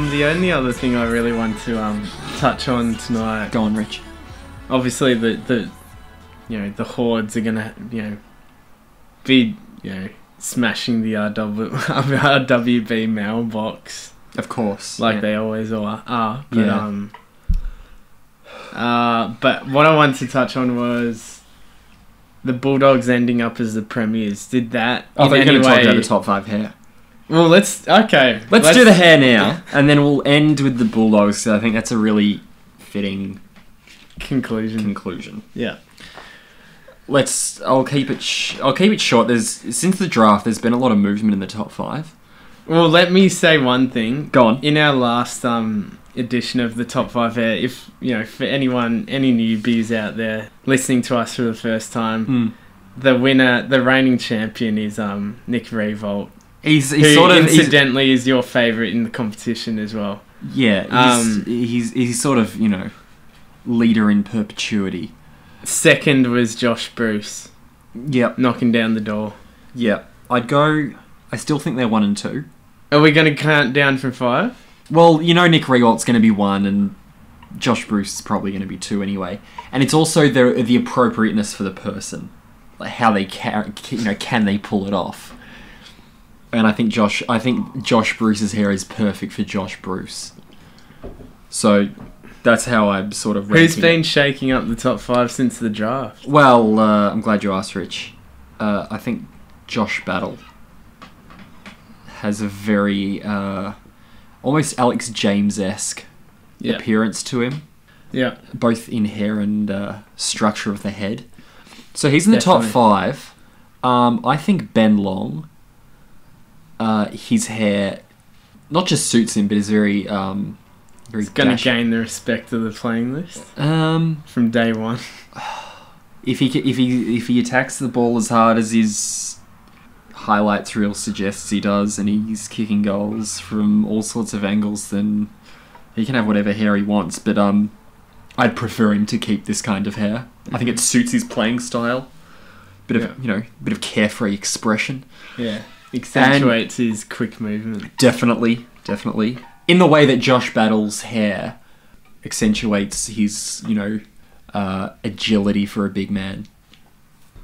Tom, the only other thing I really want to um, touch on tonight, Go on, Rich. obviously the the you know the hordes are gonna you know be you know smashing the RW, RWB mailbox Of course. like yeah. they always are. are but Yeah. um, uh, but what I wanted to touch on was the Bulldogs ending up as the premiers. Did that? I in thought you were going to talk about the top five hair. Well, let's okay. Let's, do the hair now, and then we'll end with the Bulldogs. 'cause I think that's a really fitting conclusion. conclusion. yeah. Let's. I'll keep it. Sh- I'll keep it short. There's since the draft, there's been a lot of movement in the top five. Well, let me say one thing. Go on. In our last um, edition of the top five hair, if you know, for anyone, any newbies out there listening to us for the first time, Hmm. the winner, the reigning champion, is um, Nick Riewoldt. He's, he's sort of. He's, incidentally is your favourite in the competition as well. yeah. He's, Um, he's he's sort of you know leader in perpetuity. Second was Josh Bruce Yep. knocking down the door. Yep. I'd go. I still think they're one and two. Are we going to count down from five? Well, you know Nick Riewoldt's going to be one, and Josh Bruce is probably going to be two anyway. And it's also the the appropriateness for the person, like how they can, you know, can they pull it off? And I think Josh, I think Josh Bruce's hair is perfect for Josh Bruce. So that's how I'm sort of. Who's been it. shaking up the top five since the draft? Well, uh, I'm glad you asked, Rich. Uh, I think Josh Battle has a very uh, almost Alex James esque Yeah. appearance to him, Yeah. both in hair and uh, structure of the head. So he's in the top five. Um, I think Ben Long, uh, his hair not just suits him, but is very, um, very It's going to gain the respect of the playing list Um, from day one. if he if he if he attacks the ball as hard as his highlights reel suggests he does, and he's kicking goals from all sorts of angles, then he can have whatever hair he wants. But um, I'd prefer him to keep this kind of hair. I think it suits his playing style. Bit of Yeah. you know, bit of carefree expression. Yeah. Accentuates his quick movement. Definitely, definitely. In the way that Josh Battle's hair accentuates his you know uh, agility for a big man.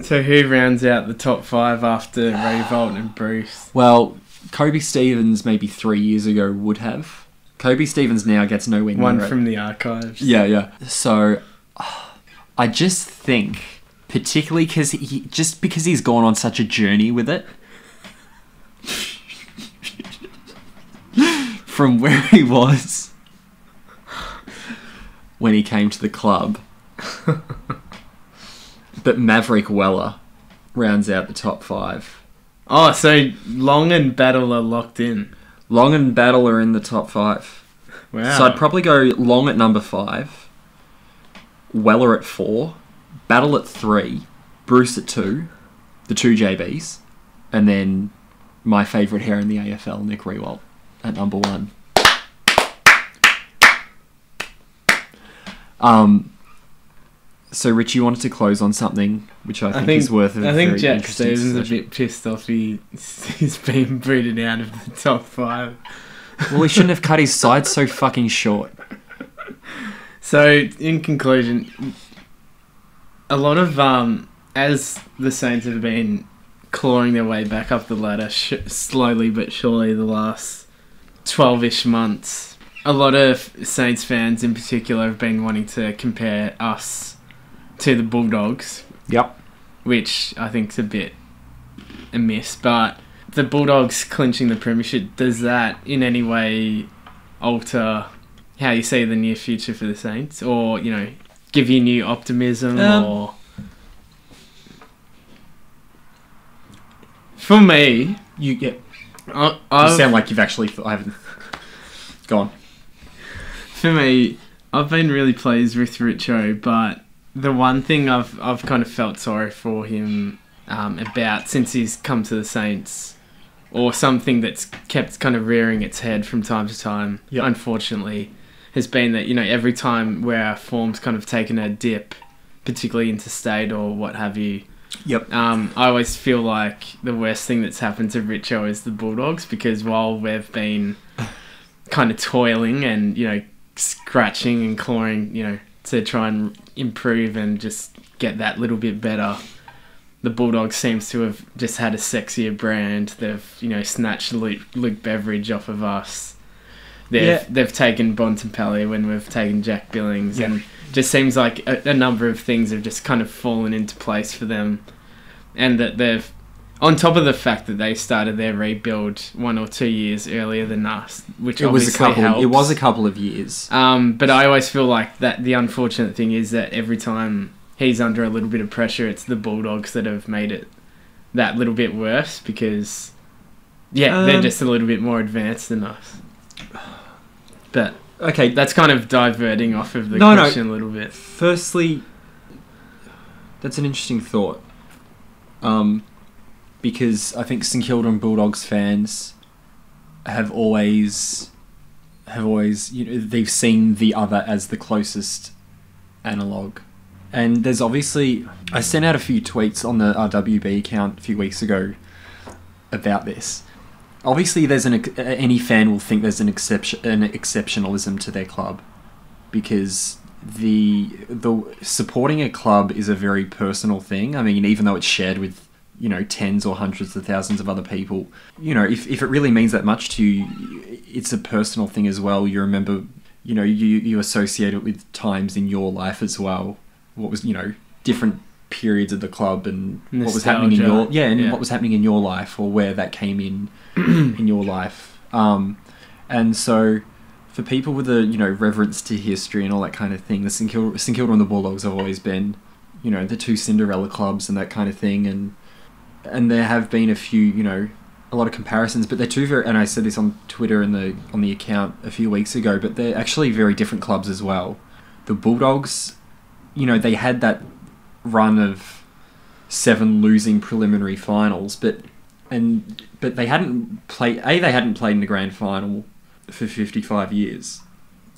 So who rounds out the top five after Ray Riewoldt and Bruce? Well, Kobe Stevens maybe three years ago would have. Kobe Stevens now gets nowhere near One it. from the archives. Yeah, yeah. So, I just think, particularly because he just because he's gone on such a journey with it, from where he was when he came to the club, but Maverick Weller rounds out the top five. Oh, so Long and Battle are locked in. Long and Battle are in the top five. Wow. So I'd probably go Long at number five, Weller at four, Battle at three, Bruce at two, the two JBs, and then my favourite hair in the AFL, Nick Riewoldt, at number one. Um, so Rich, you wanted to close on something which I think, I think is worth. a I think Jack Stevens a bit pissed off. He he's been booted out of the top five. Well, he shouldn't have cut his sides so fucking short. So in conclusion, a lot of um as the Saints have been clawing their way back up the ladder sh- slowly but surely the last 12ish months. A lot of Saints fans in particular have been wanting to compare us to the Bulldogs, Yep. which I think is a bit amiss, but the Bulldogs clinching the premiership does that in any way alter how you see the near future for the Saints or, you know, give you new optimism Um, or For me, You get. I, You sound like you've actually. I haven't. Go on. for me, I've been really pleased with Richo, but the one thing I've I've kind of felt sorry for him um, about since he's come to the Saints, or something that's kept kind of rearing its head from time to time, Yep. unfortunately, has been that you know every time where our form's kind of taken a dip, particularly interstate or what have you. Yep. Um, I always feel like the worst thing that's happened to Richo is the Bulldogs because while we've been kind of toiling and you know scratching and clawing, you know, to try and improve and just get that little bit better. The Bulldogs seems to have just had a sexier brand. They've you know snatched Luke, Luke Beveridge off of us. They've Yeah. they've taken Bontempelli when we've taken Jack Billings, Yeah. and just seems like a, a number of things have just kind of fallen into place for them, and that they've on top of the fact that they started their rebuild one or two years earlier than us, which It was a couple. helps. It was a couple of years. Um, but I always feel like that the unfortunate thing is that every time he's under a little bit of pressure, it's the Bulldogs that have made it that little bit worse because, yeah, they're Um, just a little bit more advanced than us. But Okay, that's kind of diverting off of the No, no. question a little bit. Firstly, that's an interesting thought. Um, because I think St Kilda and Bulldogs fans have always have always you know they've seen the other as the closest analog. And there's obviously I sent out a few tweets on the RWB account a few weeks ago about this. Obviously, there's an uh, any fan will think there's an exception an exceptionalism to their club because the the supporting a club is a very personal thing. I mean, even though it's shared with you know tens or hundreds of thousands of other people, you know, if if it really means that much to you, it's a personal thing as well. You remember, you know, you you associate it with times in your life as well. What was you know different periods of the club and what was happening in your yeah and Yeah. what was happening in your life or where that came in in your life. Um, and so for people with a you know reverence to history and all that kind of thing, the St Kilda, St Kilda and the Bulldogs have always been, you know, the two Cinderella clubs and that kind of thing, and and there have been a few, you know, a lot of comparisons, but they're two very. And I said this on Twitter and the on the account a few weeks ago, but they're actually very different clubs as well. The Bulldogs, you know, they had that run of seven losing preliminary finals, but and but they hadn't played. A they hadn't played in the grand final for fifty five years,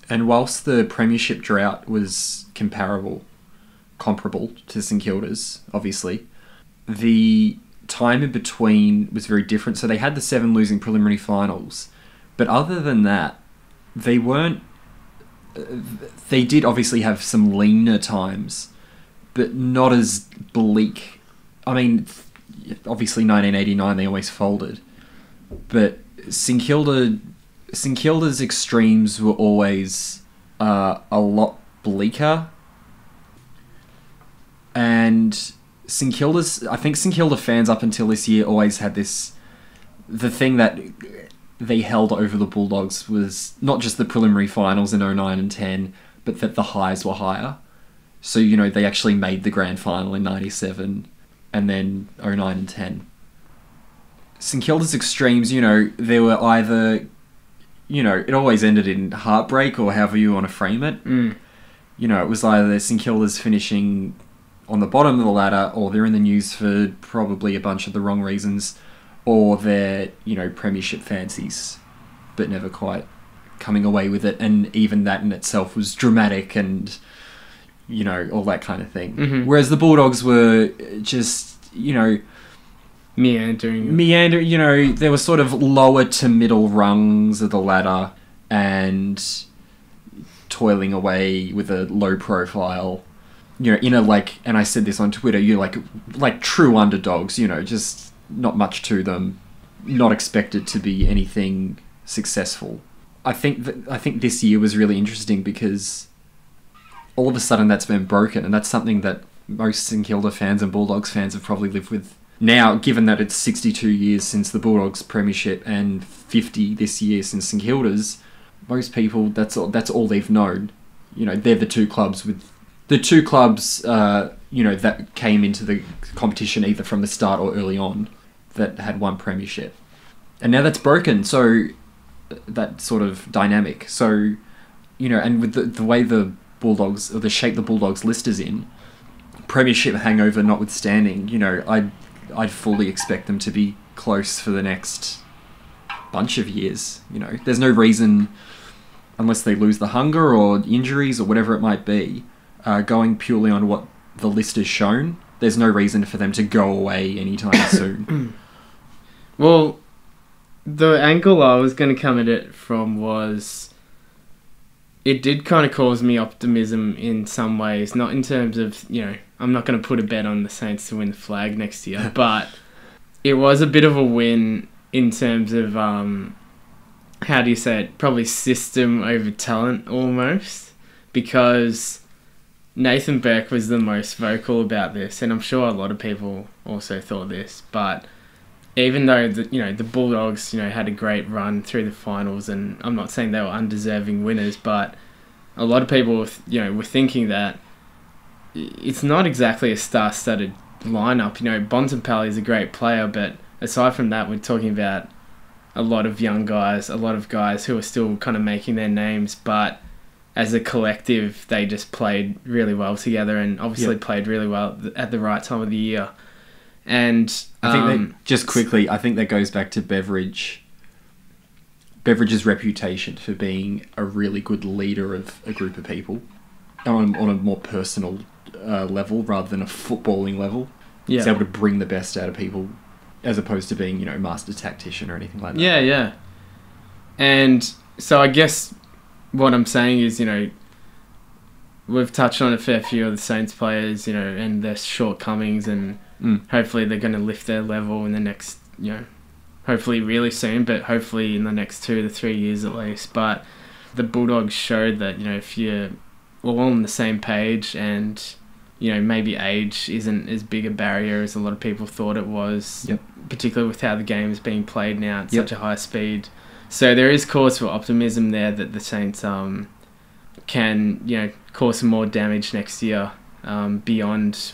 and whilst the premiership drought was comparable, comparable to St Kilda's, obviously, the time in between was very different. So they had the seven losing preliminary finals, but other than that, they weren't. uh, They did obviously have some leaner times, but not as bleak. I mean, obviously 1989 they always folded, but St Kilda, St Kilda's extremes were always uh, a lot bleaker, and St Kilda's. I think St Kilda fans up until this year always had this. The thing that they held over the Bulldogs was not just the preliminary finals in 09 and 10, but that the highs were higher. So, you know, they actually made the grand final in 97 and then 09 and 10. St Kilda's extremes, you know, they were either, you know, it always ended in heartbreak or however you want to frame it. Mm. You know, it was either St Kilda's finishing on the bottom of the ladder or they're in the news for probably a bunch of the wrong reasons or they're, you know, premiership fancies but never quite coming away with it. And even that in itself was dramatic and, you know, all that kind of thing. Mhm. Whereas the Bulldogs were just, you know, Meandering. meander you know there were sort of lower to middle rungs of the ladder and toiling away with a low profile you know in a like and i said this on twitter you're like like true underdogs you know just not much to them not expected to be anything successful i think that i think this year was really interesting because all of a sudden that's been broken and that's something that most St Kilda fans and Bulldogs fans have probably lived with now, given that it's 62 years since the Bulldogs premiership and 50 this year since St Kilda's, most people that's all that's all they've known. You know, they're the two clubs with the two clubs. Uh, you know that came into the competition either from the start or early on that had one premiership, and now that's broken. So that sort of dynamic. So you know, and with the the way the Bulldogs or the shape the Bulldogs list is in, premiership hangover notwithstanding, you know, I'd I'd fully expect them to be close for the next bunch of years. You know, there's no reason, unless they lose the hunger or injuries or whatever it might be, uh, going purely on what the list has shown. There's no reason for them to go away anytime soon. Well, the angle I was going to come at it from was it did kind of cause me optimism in some ways, not in terms of, you know, I'm not going to put a bet on the Saints to win the flag next year, but it was a bit of a win in terms of, um, how do you say it, probably system over talent almost, because Nathan Burke was the most vocal about this, and I'm sure a lot of people also thought this, but even though the you know the Bulldogs you know had a great run through the finals, and I'm not saying they were undeserving winners, but a lot of people you know were thinking that it's not exactly a star-studded lineup. You know, Bontempelli is a great player, but aside from that, we're talking about a lot of young guys, a lot of guys who are still kind of making their names, but as a collective, they just played really well together and obviously Yep. played really well at the right time of the year. And I think um, that just quickly, I think that goes back to Beveridge. Beveridge's reputation for being a really good leader of a group of people on, on a more personal uh, level rather than a footballing level. yeah, He's able to bring the best out of people as opposed to being, you know, master tactician or anything like that. Yeah, yeah. And so I guess what I'm saying is, you know, we've touched on a fair few of the Saints players, you know, and their shortcomings, and Mm. hopefully they're going to lift their level in the next, you know, hopefully really soon, but hopefully in the next two to three years at least. But the Bulldogs showed that, you know, if you're all on the same page and, you know, maybe age isn't as big a barrier as a lot of people thought it was, Yep. particularly with how the game is being played now at Yep. such a high speed. So there is cause for optimism there that the Saints um, can, you know, cause some more damage next year um, beyond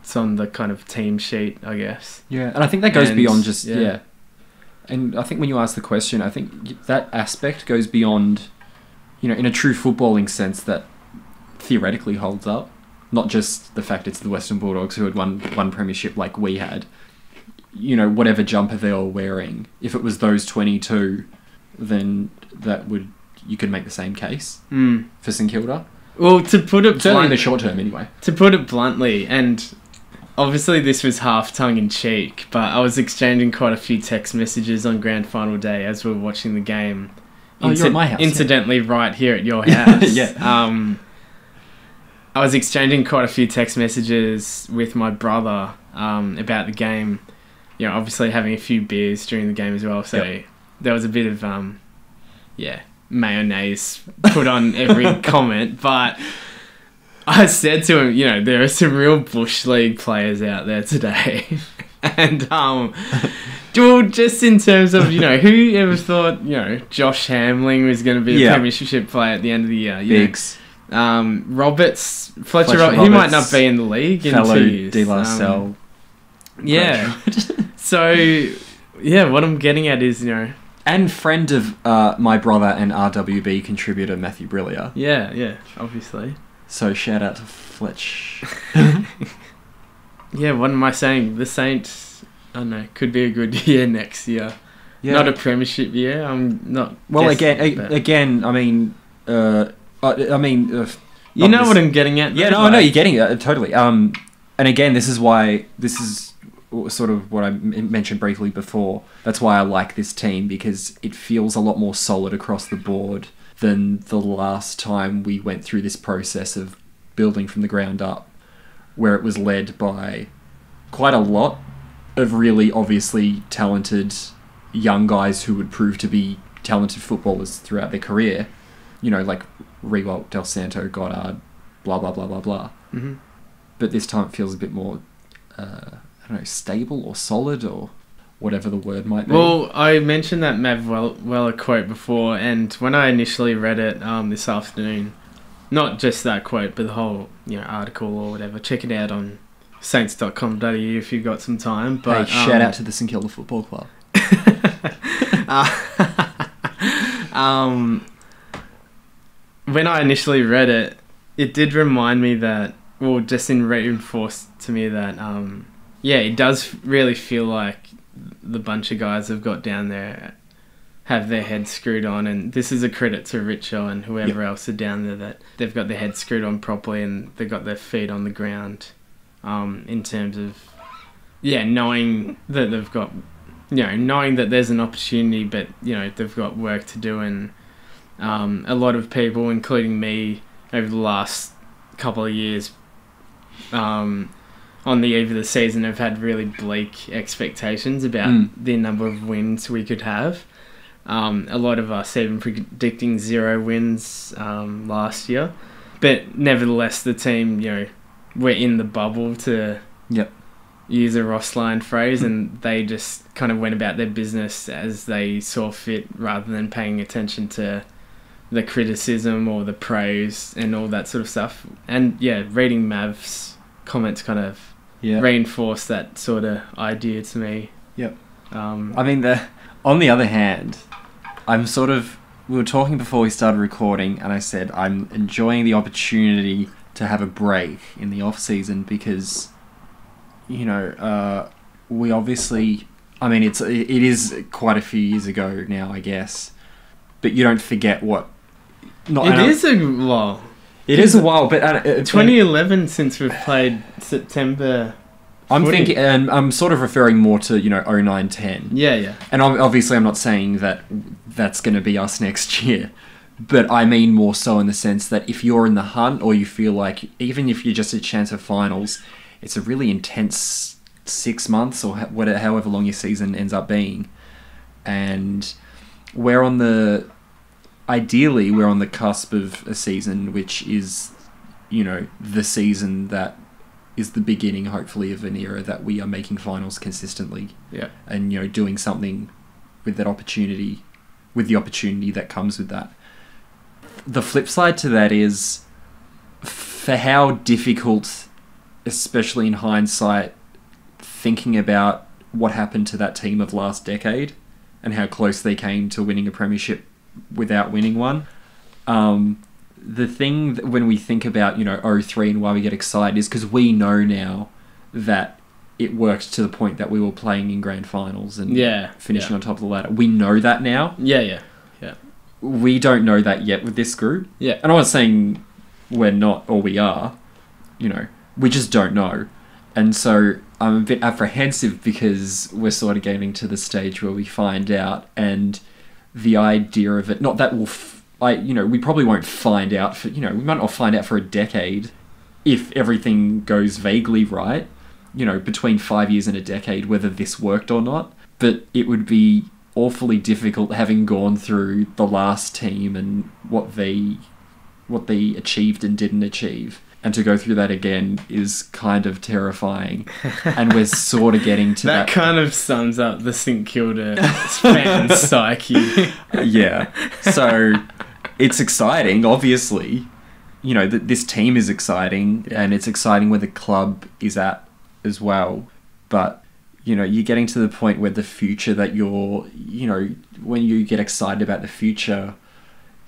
what's on the kind of team sheet, I guess. Yeah, and I think that goes And, beyond just yeah. yeah. And I think when you ask the question, I think that aspect goes beyond, you know, in a true footballing sense that theoretically holds up, not just the fact it's the Western Bulldogs who had won one premiership like we had. You know, whatever jumper they were wearing, if it was those twenty-two, then that would you could make the same case Mm. for St Kilda. Well, to put it Certainly in the short term, anyway. to put it bluntly, and obviously this was half tongue in cheek, but I was exchanging quite a few text messages on grand final day as we were watching the game. Oh, you're at my house, yeah. Incidentally, right here at your house. Yeah. Um, I was exchanging quite a few text messages with my brother um, about the game. You know, obviously having a few beers during the game as well. So Yep. there was a bit of, um, yeah, mayonnaise put on every comment, but. I said to him, you know, there are some real bush league players out there today, and um, well, just in terms of you know, who ever thought you know Josh Hamling was going to be a Yeah. premiership player at the end of the year? You know? Um, Roberts, Fletcher, Fletcher Rob- he might not be in the league in fellow two years. De La Um, yeah. So, yeah, what I'm getting at is, you know, and friend of uh, my brother and RWB contributor Matthew Brillier. yeah, yeah, obviously. So shout out to Fletch. Yeah, what am I saying? The Saints, I don't know, could be a good year next year. Yeah. Not a premiership year. I'm not. well, guessing, again, but- again, I mean, uh, I, I mean, uh, you know obvious- what I'm getting at. Yeah, no, I know you're getting it uh, totally. Um, and again, this is why this is sort of what I m- mentioned briefly before. That's why I like this team because it feels a lot more solid across the board than the last time we went through this process of building from the ground up, where it was led by quite a lot of really obviously talented young guys who would prove to be talented footballers throughout their career. You know, like Riewoldt, Dal Santo, Goddard, blah blah blah blah blah. Mhm. But this time it feels a bit more, uh, I don't know, stable or solid or whatever the word might be. Well, I mentioned that Mav Well- Weller quote before, and when I initially read it um, this afternoon, not just that quote, but the whole you know article or whatever, check it out on saints.com.au if you've got some time. But hey, shout um, out to the St Kilda Football Club. Uh, um, when I initially read it, it did remind me that, well, just in reinforced to me that, um, yeah, it does really feel like the bunch of guys have got down there have their heads screwed on, and this is a credit to Richo and whoever else are down there that they've got their heads screwed on properly and they've got their feet on the ground, um, in terms of, yeah, knowing that they've got you know, knowing that there's an opportunity, but you know they've got work to do, and um, a lot of people, including me, over the last couple of years, um, on the eve of the season, have had really bleak expectations about Mm. the number of wins we could have. Um, a lot of us even predicting zero wins um, last year, but nevertheless, the team, you know, we're in the bubble to Yep. use a Ross Lyon phrase, and they just kind of went about their business as they saw fit, rather than paying attention to the criticism or the praise and all that sort of stuff. And yeah, reading Mav's comments kind of Yeah. reinforced that sort of idea to me. Yep. Um, I mean, the on the other hand, I'm sort of. We were talking before we started recording, and I said I'm enjoying the opportunity to have a break in the off season because, you know, uh, we obviously. I mean, it's it is quite a few years ago now, I guess, but you don't forget what. Not, it is a well, It is a while, but uh, uh, 2011 since we've played September. I'm thinking, and I'm sort of referring more to you know 09, 10. Yeah, yeah, And obviously, I'm not saying that that's going to be us next year, but I mean more so in the sense that if you're in the hunt or you feel like, even if you're just a chance of finals, it's a really intense six months or whatever, however long your season ends up being. And we're on the, ideally, we're on the cusp of a season which is, you know, the season that is the beginning, hopefully, of an era that we are making finals consistently yeah. and you know doing something with that opportunity with the opportunity that comes with that the flip side to that is for how difficult especially in hindsight thinking about what happened to that team of last decade and how close they came to winning a premiership without winning one um, the thing that when we think about you know 03 and why we get excited is because we know now that it worked to the point that we were playing in grand finals and Yeah, finishing yeah. on top of the ladder. We know that now. Yeah, yeah, We don't know that yet with this group. yeah. And I'm not saying we're not or we are. You know, we just don't know. And so I'm a bit apprehensive because we're sort of getting to the stage where we find out and the idea of it, not that we'll, f- I, you know, we probably won't find out for, you know, we might not find out for a decade if everything goes vaguely right, you know, between five years and a decade, whether this worked or not. But it would be awfully difficult having gone through the last team and what they what they achieved and didn't achieve. And to go through that again is kind of terrifying. and we're sort of getting to That that. kind of sums up the St Kilda fan psyche. yeah. So it's exciting, obviously. You know, th- this team is exciting, Yeah. and it's exciting where the club is at as well. But, you know, you're getting to the point where the future that you're, you know, when you get excited about the future,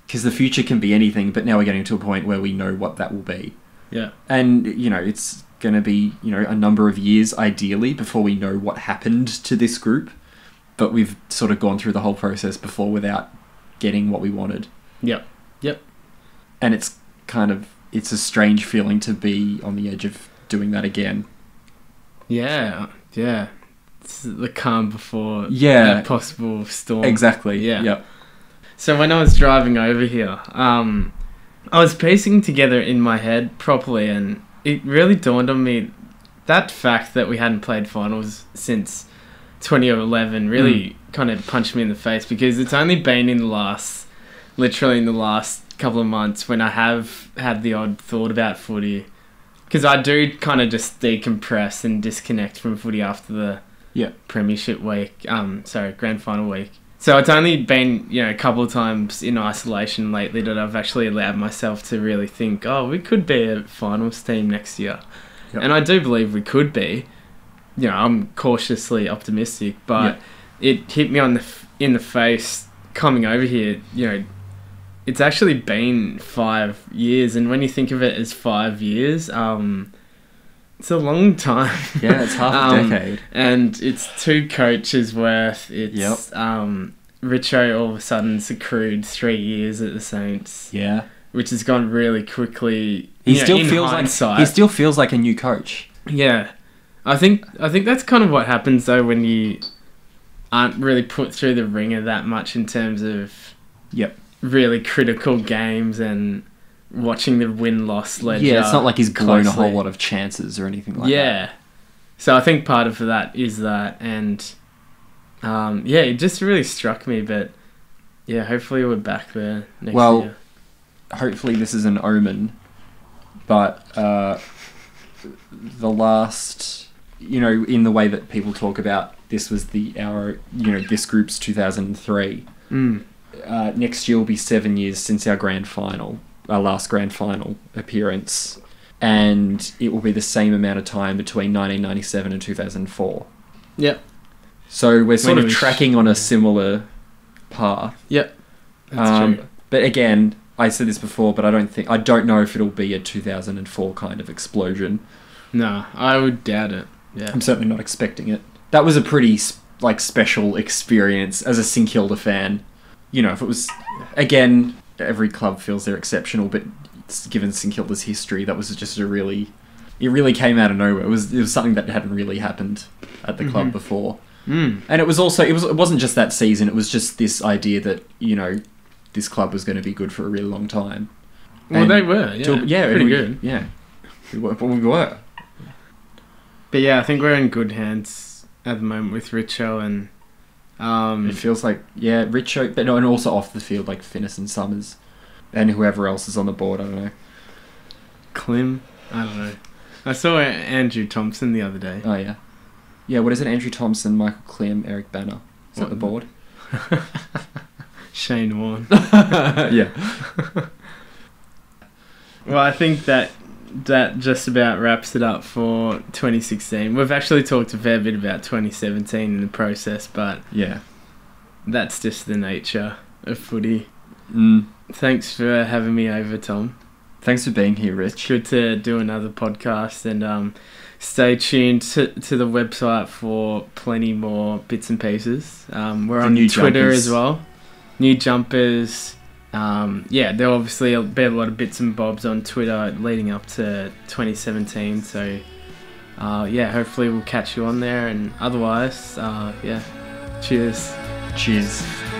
because the future can be anything, but now we're getting to a point where we know what that will be. Yeah, And, you know, it's going to be, you know, a number of years ideally before we know what happened to this group. But we've sort of gone through the whole process before without getting what we wanted. Yep. Yep. And it's kind of, it's a strange feeling to be on the edge of doing that again. yeah, yeah. It's the calm before Yeah. possible storm. Exactly. Yeah. Yep. So when I was driving over here, um, I was piecing together in my head properly, and it really dawned on me that fact that we hadn't played finals since 2011 really kind of punched me in the face because it's only been in the last, literally in the last couple of months when I have had the odd thought about footy. Because I do kind of just decompress and disconnect from footy after the Yeah. premiership week. Um, sorry, grand final week. So it's only been you know a couple of times in isolation lately that I've actually allowed myself to really think, oh, we could be a finals team next year, Yep. and I do believe we could be. You know, I'm cautiously optimistic, but it hit me on the f- in the face coming over here. You know, it's actually been five years, and when you think of it as five years, um, it's a long time. Yeah, it's half a Um, decade. and it's two coaches worth. It's Yep. um, Richo all of a sudden's accrued three years at the Saints, Yeah. which has gone really quickly. He know, still in feels hindsight. like he still feels like a new coach. yeah. I think I think that's kind of what happens though when you aren't really put through the ringer that much in terms of Yep. really critical games and watching the win loss ledger. Yeah, it's not like he's blown a whole lot of chances or anything like that. yeah. So I think part of that is that, and um, yeah, it just really struck me. But yeah, hopefully we're back there next year. Well, year. hopefully this is an omen, but uh, the last, you know, in the way that people talk about this was the our, you know, this group's two thousand and three. Mm. Uh, next year will be seven years since our grand final, our last grand final appearance, and it will be the same amount of time between 1997 and 2004. Yep. So we're sort When of tracking on a similar path. Yep. That's Um, true. But again, I said this before, but I don't think I don't know if it'll be a 2004 kind of explosion. No, I would doubt it. Yeah. I'm certainly not expecting it. That was a pretty like special experience as a St Kilda fan. You know, if it was again, every club feels they're exceptional, but given St Kilda's history, that was just a really it really came out of nowhere. It was it was something that hadn't really happened at the club Mhm. before. Mm. And it was also it was it wasn't just that season. It was just this idea that you know this club was going to be good for a really long time. Well, And they were. Yeah. to- yeah, Pretty we- good. Yeah, we were. We were. But yeah, I think we're in good hands at the moment with Richo and um, It feels like yeah, Richo, but no, and also off the field like Finnis and Summers, and whoever else is on the board. I don't know. Klim. I don't know. I saw Andrew Thompson the other day. Oh yeah, yeah. What is it? Andrew Thompson, Michael Clem, Eric Banner. Is that What- the board? Shane Warne. yeah. Well, I think that that just about wraps it up for 2016. We've actually talked a fair bit about 2017 in the process, but Yeah. that's just the nature of footy. Mm. Thanks for having me over, Tom. Thanks for being here, It's Rich. good to do another podcast and um, stay tuned to, to the website for plenty more bits and pieces. Um, we're The on new Twitter jumpers. as well. New jumpers. Um, yeah, there'll obviously be a lot of bits and bobs on Twitter leading up to 2017. So, uh, yeah, hopefully we'll catch you on there. And otherwise, uh, yeah, cheers. Cheers.